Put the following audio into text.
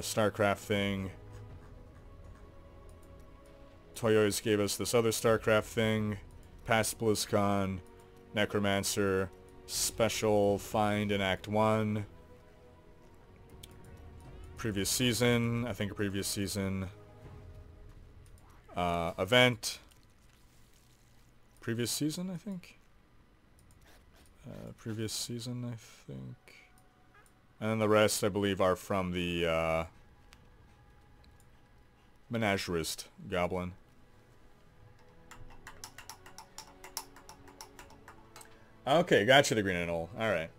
StarCraft thing. Toyo's gave us this other StarCraft thing. Past BlizzCon. Necromancer. Special Find in Act 1. Previous season. I think a previous season. Uh, event. Previous season, I think. Uh, previous season, I think. And then the rest, I believe, are from the uh, Menagerist Goblin. Okay, gotcha the green and all. Alright.